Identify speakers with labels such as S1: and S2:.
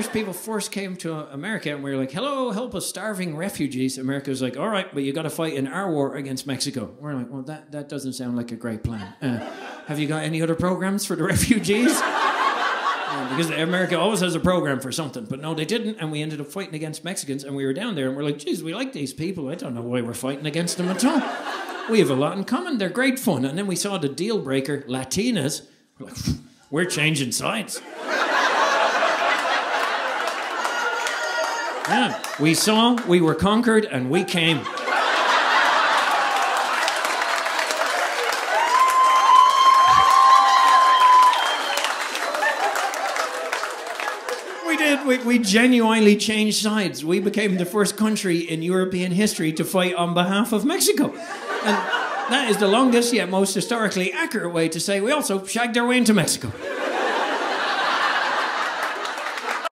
S1: Irish people first came to America and we were like, hello, help us starving refugees, America was like, all right, but you got to fight in our war against Mexico. We're like, well, that, that doesn't sound like a great plan. Uh, have you got any other programs for the refugees? Uh, because America always has a program for something, but no, they didn't, and we ended up fighting against Mexicans, and we were down there, and we're like, geez, we like these people. I don't know why we're fighting against them at all. We have a lot in common. They're great fun. And then we saw the deal breaker, Latinas. We're like, we're changing sides. Yeah, we saw, we were conquered, and we came. We did. We, we genuinely changed sides. We became the first country in European history to fight on behalf of Mexico. And that is the longest yet most historically accurate way to say we also shagged our way into Mexico.